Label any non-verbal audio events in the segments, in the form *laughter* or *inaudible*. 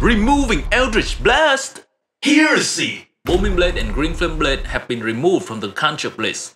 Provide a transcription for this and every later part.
Removing Eldritch Blast! Heresy! Booming Blade and Green Flame Blade have been removed from the cantrip list.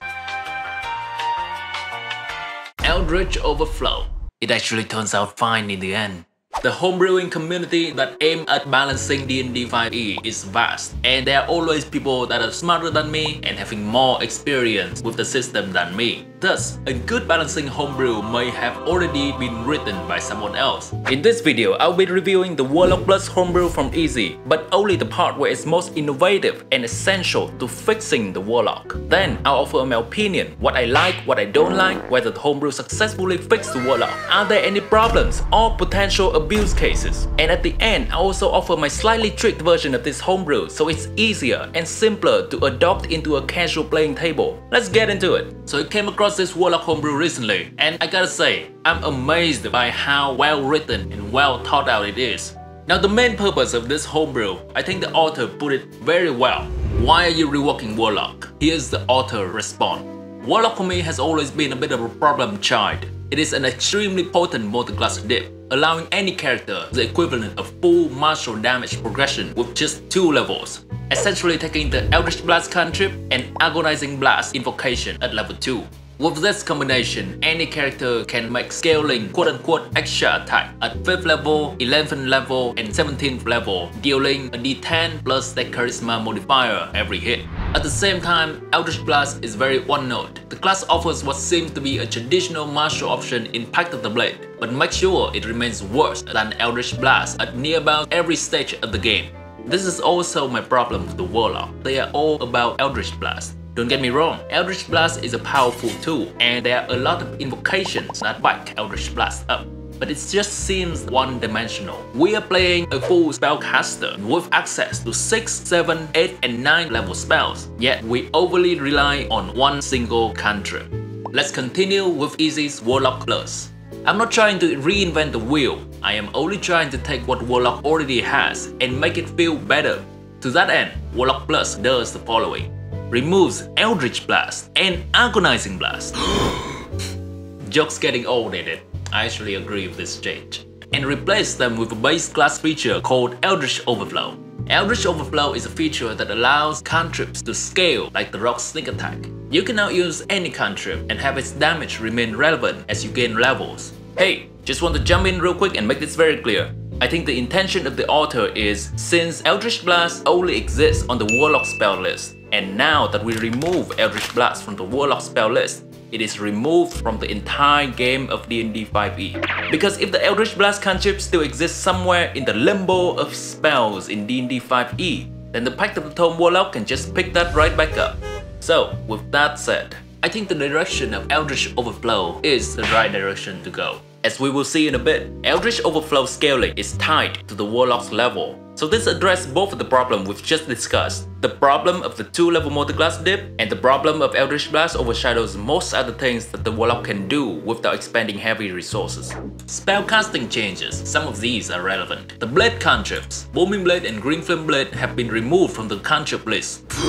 Eldritch Overflow. It actually turns out fine in the end. The homebrewing community that aim at balancing D&D 5e is vast, and there are always people that are smarter than me and having more experience with the system than me. Thus, a good balancing homebrew may have already been written by someone else. In this video, I'll be reviewing the Warlock Plus homebrew from Easy, but only the part where it's most innovative and essential to fixing the Warlock. Then, I'll offer my opinion, what I like, what I don't like, whether the homebrew successfully fixed the Warlock, are there any problems or potential abuse cases. And at the end, I also offer my slightly tweaked version of this homebrew so it's easier and simpler to adopt into a casual playing table. Let's get into it. So I came across this Warlock homebrew recently, and I gotta say, I'm amazed by how well written and well thought out it is. Now the main purpose of this homebrew, I think the author put it very well. Why are you reworking Warlock? Here's the author response. Warlock for me has always been a bit of a problem child. It is an extremely potent multi-class dip, allowing any character the equivalent of full martial damage progression with just two levels, essentially taking the Eldritch Blast cantrip and Agonizing Blast invocation at level 2. With this combination, any character can make scaling quote-unquote extra attack at 5th level, 11th level, and 17th level, dealing a d10 plus their charisma modifier every hit. At the same time, Eldritch Blast is very one-note. The class offers what seems to be a traditional martial option in Pact of the Blade, but make sure it remains worse than Eldritch Blast at near about every stage of the game. This is also my problem with the Warlock. They are all about Eldritch Blast. Don't get me wrong, Eldritch Blast is a powerful tool and there are a lot of invocations that back Eldritch Blast up but it just seems one-dimensional. We are playing a full spellcaster with access to 6, 7, 8 and 9 level spells, yet we overly rely on one single cantrip. Let's continue with Easy's Warlock Plus. I'm not trying to reinvent the wheel, I am only trying to take what Warlock already has and make it feel better. To that end, Warlock Plus does the following removes Eldritch Blast and Agonizing Blast. *gasps* Jokes getting old in it. I actually agree with this change. And replace them with a base class feature called Eldritch Overflow. Eldritch Overflow is a feature that allows cantrips to scale like the Rogue Sneak attack. You can now use any cantrip and have its damage remain relevant as you gain levels. Hey, just want to jump in real quick and make this very clear. I think the intention of the author is, since Eldritch Blast only exists on the Warlock spell list, and now that we remove Eldritch Blast from the Warlock spell list, it is removed from the entire game of D&D 5e. Because if the Eldritch Blast cantrip still exists somewhere in the limbo of spells in D&D 5e, then the Pact of the Tome Warlock can just pick that right back up. So, with that said, I think the direction of Eldritch Overflow is the right direction to go. As we will see in a bit, Eldritch Overflow scaling is tied to the Warlock's level. So this addresses both of the problem we've just discussed. The problem of the 2-level multi-class dip and the problem of Eldritch Blast overshadows most other things that the Warlock can do without expending heavy resources. Spellcasting changes, some of these are relevant. The Blade cantrips, Booming Blade and Green Flame Blade have been removed from the cantrip list. *gasps*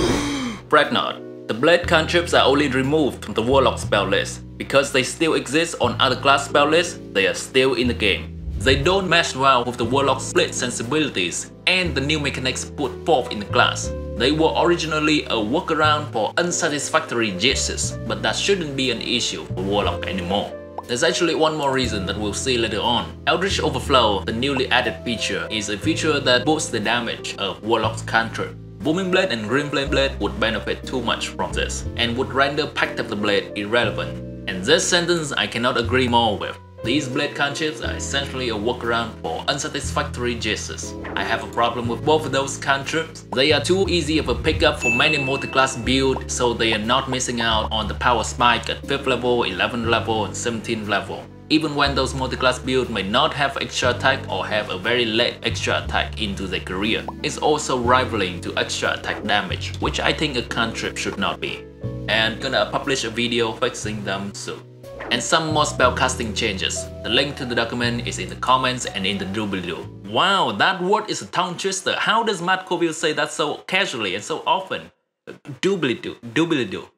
Not, the Blade cantrips are only removed from the Warlock spell list. Because they still exist on other class spell lists, they are still in the game. They don't mesh well with the Warlock's split sensibilities and the new mechanics put forth in the class. They were originally a workaround for unsatisfactory Jesus, but that shouldn't be an issue for Warlock anymore. There's actually one more reason that we'll see later on. Eldritch Overflow, the newly added feature, is a feature that boosts the damage of Warlock's cantrip. Booming Blade and Green Flame Blade would benefit too much from this, and would render Pact of the Blade irrelevant. And this sentence I cannot agree more with. These blade cantrips are essentially a workaround for unsatisfactory Jesus. I have a problem with both of those cantrips. They are too easy of a pickup for many multi-class build, so they are not missing out on the power spike at 5th level, 11th level, and 17th level. Even when those multi-class builds may not have extra attack or have a very late extra attack into their career, it's also rivaling to extra attack damage, which I think a cantrip should not be. And gonna publish a video fixing them soon and some more spellcasting changes. The link to the document is in the comments and in the doobly-doo. Wow, that word is a tongue twister. How does Matt Colville say that so casually and so often? Doobly-doo, doobly-doo.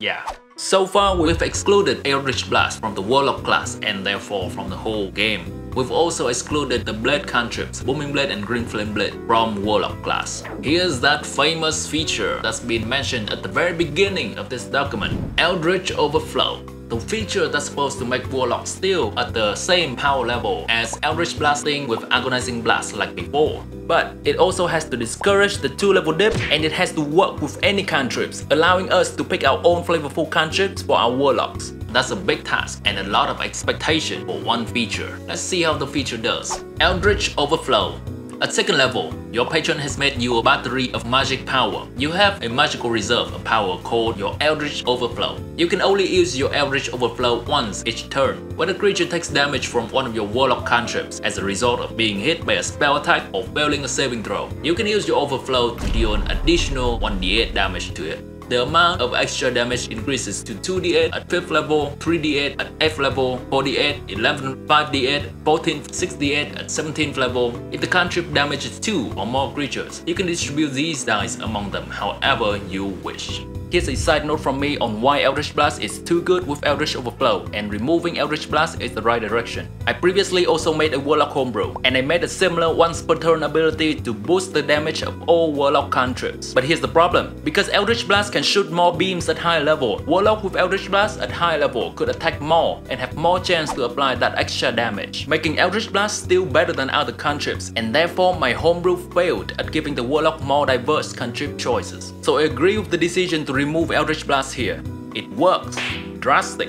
Yeah. So far, we've excluded Eldritch Blast from the Warlock class and therefore from the whole game. we've also excluded the blade cantrips, Booming Blade and Green Flame Blade from Warlock class. Here's that famous feature that's been mentioned at the very beginning of this document, Eldritch Overflow. The feature that's supposed to make Warlock still at the same power level as Eldritch Blasting with Agonizing Blast like before. But it also has to discourage the 2 level dip and it has to work with any cantrips, allowing us to pick our own flavorful cantrips for our Warlocks. That's a big task and a lot of expectation for one feature. Let's see how the feature does. Eldritch Overflow at second level, your patron has made you a battery of magic power. You have a magical reserve of power called your Eldritch Overflow. You can only use your Eldritch Overflow once each turn. When a creature takes damage from one of your Warlock cantrips as a result of being hit by a spell attack or failing a saving throw, you can use your Overflow to deal an additional 1d8 damage to it. The amount of extra damage increases to 2d8 at 5th level, 3d8 at 8th level, 4d8, 11, 5d8, 14, 6d8 at 17th level. If the cantrip damages 2 or more creatures, you can distribute these dice among them however you wish. Here's a side note from me on why Eldritch Blast is too good with Eldritch Overflow and removing Eldritch Blast is the right direction. I previously also made a Warlock homebrew and I made a similar once per turn ability to boost the damage of all Warlock cantrips. But here's the problem, because Eldritch Blast can shoot more beams at high level, Warlock with Eldritch Blast at high level could attack more and have more chance to apply that extra damage, making Eldritch Blast still better than other cantrips and therefore my homebrew failed at giving the Warlock more diverse cantrip choices. So I agree with the decision to remove Eldritch Blast here. It works. Drastic,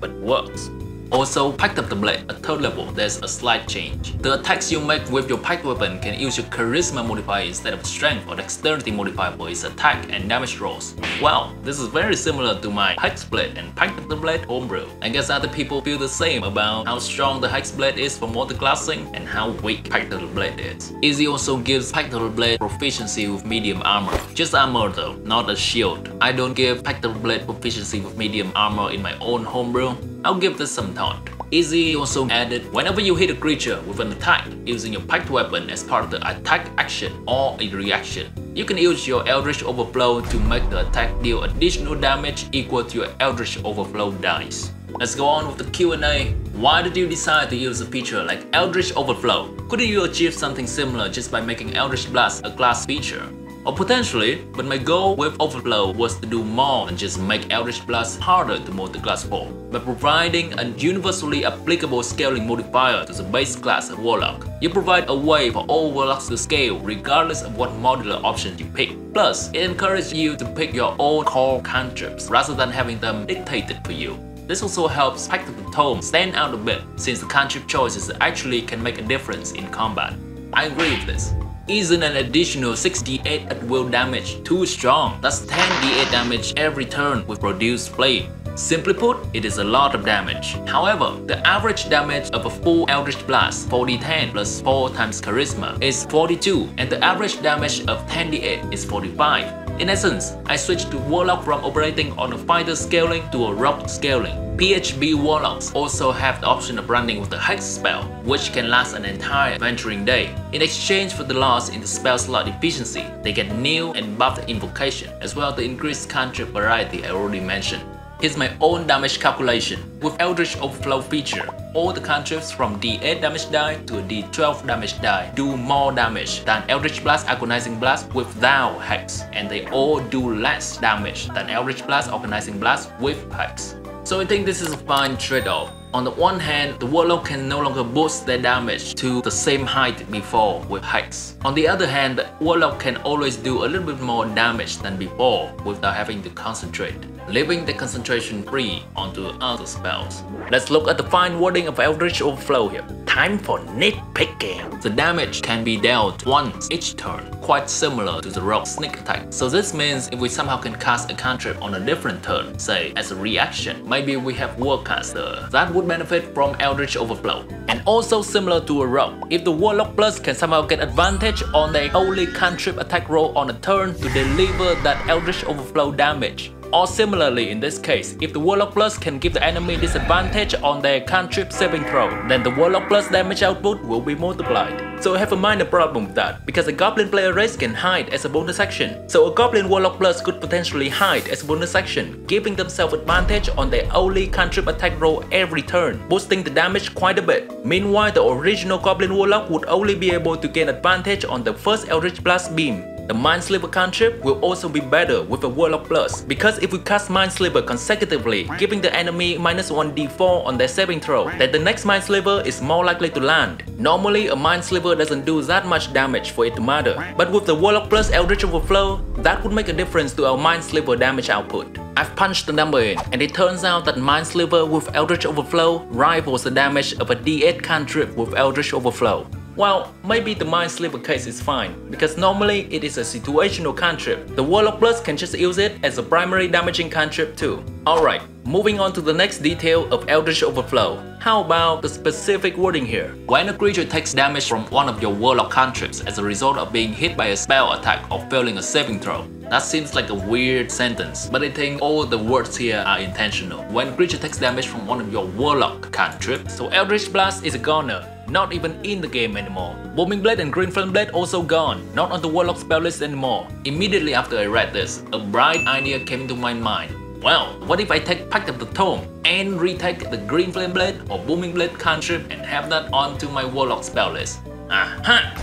but works. Also, Pact the Blade, at third level, there's a slight change. The attacks you make with your Pact weapon can use your Charisma modifier instead of Strength or Dexterity modifier for its attack and damage rolls. Wow, this is very similar to my Hexblade and Pact the Blade homebrew. I guess other people feel the same about how strong the Hexblade is for multi-classing and how weak Pact of the Blade is. Easy also gives Pact the Blade proficiency with medium armor. Just armor though, not a shield. I don't give Pact the Blade proficiency with medium armor in my own homebrew. I'll give this some thought. Easy also added whenever you hit a creature with an attack using your pact weapon as part of the attack action or a reaction. You can use your Eldritch Overflow to make the attack deal additional damage equal to your Eldritch Overflow dice. Let's go on with the Q&A. Why did you decide to use a feature like Eldritch Overflow? Couldn't you achieve something similar just by making Eldritch Blast a class feature? Or potentially, but my goal with Overflow was to do more than just make Eldritch Blast harder to multi-class for, by providing a universally applicable scaling modifier to the base class of Warlock. You provide a way for all Warlocks to scale regardless of what modular options you pick. Plus, it encourages you to pick your own core cantrips rather than having them dictated for you. This also helps Pact of the Tome stand out a bit since the cantrip choices actually can make a difference in combat. I agree with this isn't an additional 68 at will damage too strong. That's 10 d8 damage every turn with Produce Flame. Simply put, it is a lot of damage. However, the average damage of a full Eldritch Blast 4d10 plus 4 times Charisma is 42 and the average damage of 10d8 is 45. In essence, I switched to Warlock from operating on a fighter scaling to a rogue scaling. PHB Warlocks also have the option of running with the Hex spell, which can last an entire adventuring day. In exchange for the loss in the spell slot efficiency, they get new and buffed invocation, as well as the increased cantrip variety I already mentioned. Here's my own damage calculation. With Eldritch Overflow feature, all the cantrips from D8 damage die to a D12 damage die do more damage than Eldritch Blast Agonizing Blast without Hex, and they all do less damage than Eldritch Blast Agonizing Blast with Hex. So I think this is a fine trade-off. On the one hand, the Warlock can no longer boost their damage to the same height before with Hex. On the other hand, the Warlock can always do a little bit more damage than before without having to concentrate, leaving the concentration free onto other spells. Let's look at the fine wording of Eldritch Overflow here. Time for nitpicking. The damage can be dealt once each turn, quite similar to the Rogue Sneak attack. So this means if we somehow can cast a cantrip on a different turn, say as a reaction, maybe we have Warcaster, that would would benefit from Eldritch Overflow. And also similar to a rogue, if the Warlock Plus can somehow get advantage on their only cantrip attack roll on a turn to deliver that Eldritch Overflow damage, Or similarly in this case, if the Warlock Plus can give the enemy disadvantage on their cantrip saving throw, then the Warlock Plus damage output will be multiplied. So I have a minor problem with that, because a Goblin player race can hide as a bonus action. So a Goblin Warlock Plus could potentially hide as a bonus action, giving themselves advantage on their only cantrip attack roll every turn, boosting the damage quite a bit. Meanwhile, the original Goblin Warlock would only be able to gain advantage on the first Eldritch Blast beam, the Mindsliver cantrip will also be better with a Warlock Plus because if we cast Mindsliver consecutively, giving the enemy minus 1d4 on their saving throw, then the next Mindsliver is more likely to land. Normally, a Mindsliver doesn't do that much damage for it to matter, but with the Warlock Plus Eldritch Overflow, that would make a difference to our Mindsliver damage output. I've punched the number in, and it turns out that Mindsliver with Eldritch Overflow rivals the damage of a D8 cantrip with Eldritch Overflow. Well, maybe the Mindsliver case is fine, because normally it is a situational cantrip. The Warlock Plus can just use it as a primary damaging cantrip too. Alright, moving on to the next detail of Eldritch Overflow. How about the specific wording here? When a creature takes damage from one of your Warlock cantrips as a result of being hit by a spell attack or failing a saving throw, that seems like a weird sentence, but I think all the words here are intentional. When creature takes damage from one of your Warlock cantrips, so Eldritch Blast is a goner, not even in the game anymore. Booming Blade and Green Flame Blade also gone, not on the Warlock spell list anymore. Immediately after I read this, a bright idea came to my mind. Well, what if I take Pact of the Tome and retake the Green Flame Blade or Booming Blade cantrip and have that onto my Warlock spell list? Aha!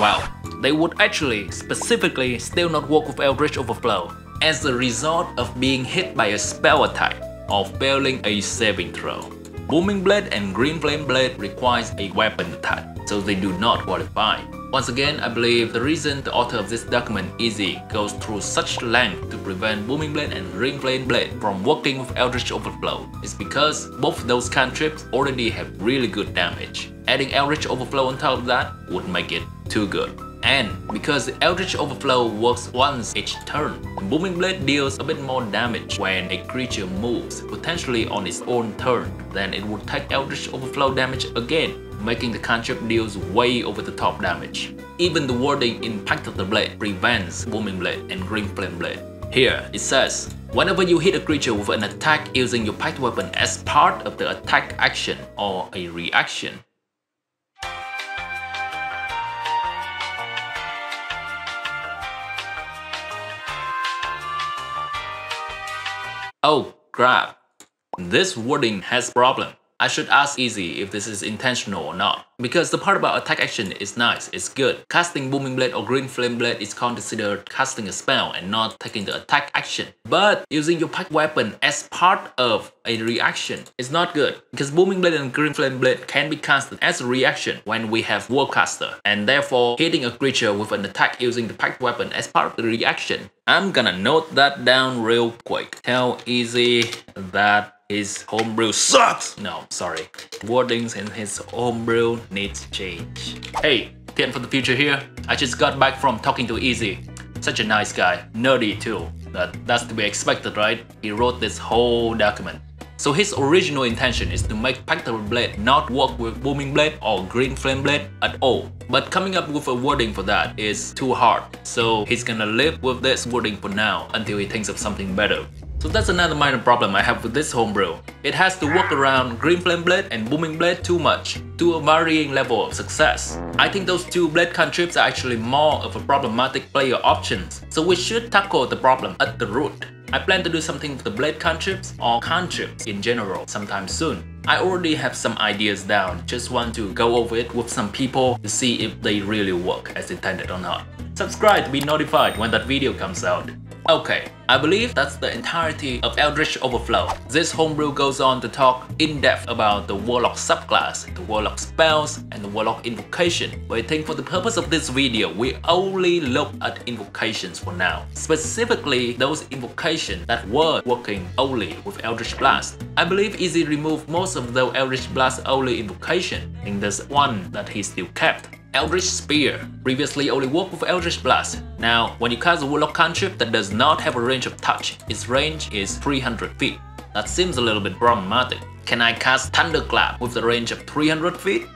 Well, they would actually, specifically, still not work with Eldritch Overflow as a result of being hit by a spell attack or failing a saving throw. Booming Blade and Green Flame Blade requires a weapon attack, so they do not qualify. Once again, I believe the reason the author of this document, Easy, goes through such length to prevent Booming Blade and Green Flame Blade from working with Eldritch Overflow is because both those cantrips already have really good damage. Adding Eldritch Overflow on top of that would make it too good. And because the Eldritch Overflow works once each turn, Booming Blade deals a bit more damage when a creature moves, potentially on its own turn. Then it would take Eldritch Overflow damage again, making the cantrip deals way over the top damage. Even the wording in Pact of the Blade prevents Booming Blade and Green Flame Blade. Here, it says, Whenever you hit a creature with an attack using your pact weapon as part of the attack action or a reaction, Oh crap, this wording has problem. I should ask Easy if this is intentional or not. Because the part about attack action is nice, it's good. Casting Booming Blade or Green Flame Blade is considered casting a spell and not taking the attack action. But using your pact weapon as part of a reaction is not good. Because Booming Blade and Green Flame Blade can be casted as a reaction when we have Warcaster. And therefore, hitting a creature with an attack using the pact weapon as part of the reaction. I'm gonna note that down real quick. Tell Easy that his homebrew sucks! No, sorry. Wordings in his homebrew needs change. Hey, Thien for the future here. I just got back from talking to Easy. Such a nice guy. Nerdy too. But that's to be expected, right? He wrote this whole document. So his original intention is to make Pact of the Blade not work with Booming Blade or Green Flame Blade at all. But coming up with a wording for that is too hard. So he's gonna live with this wording for now until he thinks of something better. So that's another minor problem I have with this homebrew. It has to work around Green Flame Blade and Booming Blade too much, to a varying level of success. I think those two blade cantrips are actually more of a problematic player options, so we should tackle the problem at the root. I plan to do something with the blade cantrips or cantrips in general sometime soon. I already have some ideas down, just want to go over it with some people to see if they really work as intended or not. Subscribe to be notified when that video comes out. Okay, I believe that's the entirety of Eldritch Overflow. This homebrew goes on to talk in depth about the Warlock subclass, the Warlock spells, and the Warlock invocation. But I think for the purpose of this video, we only look at invocations for now. Specifically, those invocations that were working only with Eldritch Blast. I believe Easy removed most of the Eldritch Blast only invocation, and there's one that he still kept. Eldritch Spear. Previously only worked with Eldritch Blast. Now, when you cast a Warlock cantrip that does not have a range of touch, its range is 300 feet. That seems a little bit problematic. Can I cast Thunderclap with the range of 300 feet?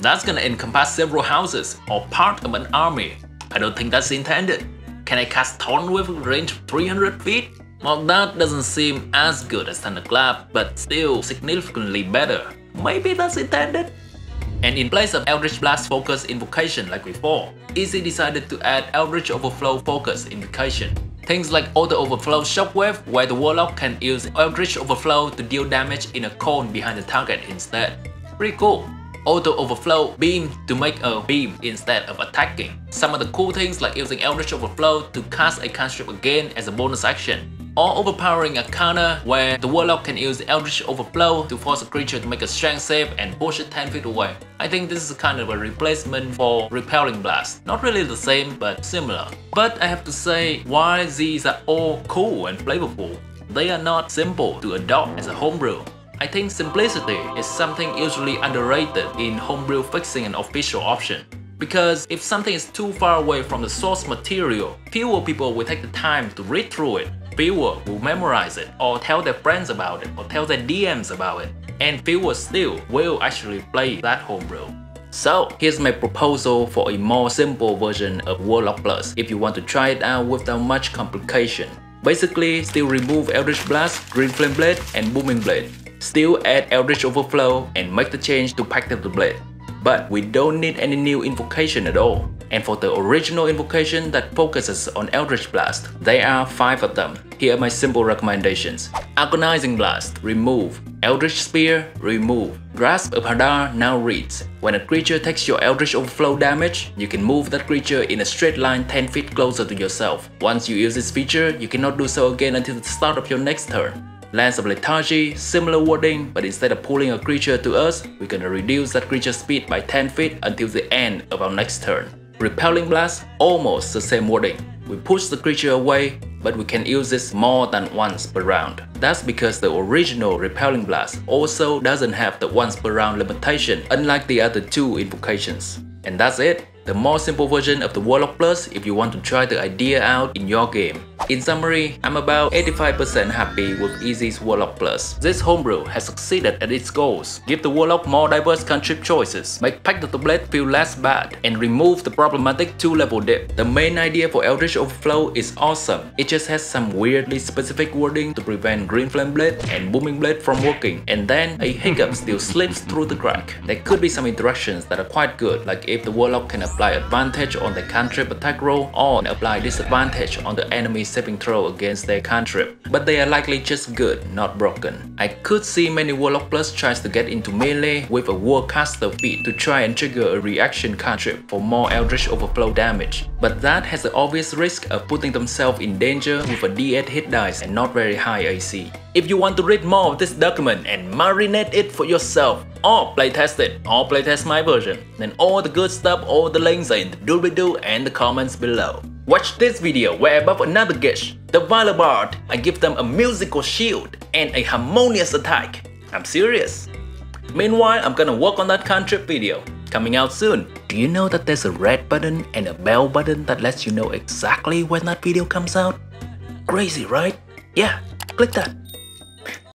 That's gonna encompass several houses or part of an army. I don't think that's intended. Can I cast Thorn with a range of 300 feet? Well, that doesn't seem as good as Thunderclap, but still significantly better. Maybe that's intended? And in place of Eldritch Blast Focus Invocation like before, Easy decided to add Eldritch Overflow Focus Invocation. Things like Auto Overflow Shockwave, where the Warlock can use Eldritch Overflow to deal damage in a cone behind the target instead. Pretty cool. Auto Overflow Beam to make a beam instead of attacking. Some of the cool things like using Eldritch Overflow to cast a cantrip again as a bonus action or overpowering Arcana where the Warlock can use Eldritch Overflow to force a creature to make a strength save and push it 10 feet away. I think this is kind of a replacement for Repelling Blast. Not really the same, but similar. But I have to say, while these are all cool and flavorful, they are not simple to adopt as a homebrew. I think simplicity is something usually underrated in homebrew fixing an official option. Because if something is too far away from the source material, fewer people will take the time to read through it fewer will memorize it or tell their friends about it or tell their DMs about it and fewer still will actually play that homebrew. So here's my proposal for a more simple version of Warlock Plus if you want to try it out without much complication. Basically, still remove Eldritch Blast, Green Flame Blade, and Booming Blade. Still add Eldritch Overflow and make the change to Pact of the Blade. But we don't need any new invocation at all. And for the original invocation that focuses on Eldritch Blast, there are 5 of them. Here are my simple recommendations. Agonizing Blast, remove. Eldritch Spear, remove. Grasp of Hadar now reads, when a creature takes your Eldritch Overflow damage, you can move that creature in a straight line 10 feet closer to yourself. Once you use this feature, you cannot do so again until the start of your next turn. Lance of Lethargy, similar wording, but instead of pulling a creature to us, we're gonna reduce that creature's speed by 10 feet until the end of our next turn. Repelling Blast, almost the same wording. We push the creature away, but we can use this more than once per round. That's because the original Repelling Blast also doesn't have the once per round limitation unlike the other two invocations. And that's it the more simple version of the Warlock Plus if you want to try the idea out in your game. In summary, I'm about 85% happy with Easy's Warlock Plus. This homebrew has succeeded at its goals. Give the Warlock more diverse cantrip choices, make Pact of the Blade feel less bad, and remove the problematic 2-level dip. The main idea for Eldritch Overflow is awesome. It just has some weirdly specific wording to prevent Green Flame Blade and Booming Blade from working, and then a hiccup still slips through the crack. There could be some interactions that are quite good, like if the Warlock can apply advantage on the cantrip attack roll or apply disadvantage on the enemy saving throw against their cantrip, but they are likely just good, not broken. I could see many Warlock Plus tries to get into melee with a Warcaster feat to try and trigger a reaction cantrip for more Eldritch Overflow damage, but that has the obvious risk of putting themselves in danger with a D8 hit dice and not very high AC. If you want to read more of this document and marinate it for yourself, or playtest it, or playtest my version, then all the good stuff, all the links are in the doobly-doo and the comments below. Watch this video where above another guest, the Violet I give them a musical shield and a harmonious attack. I'm serious. Meanwhile, I'm gonna work on that cantrip video, coming out soon. Do you know that there's a red button and a bell button that lets you know exactly when that video comes out? Crazy, right? Yeah, click that.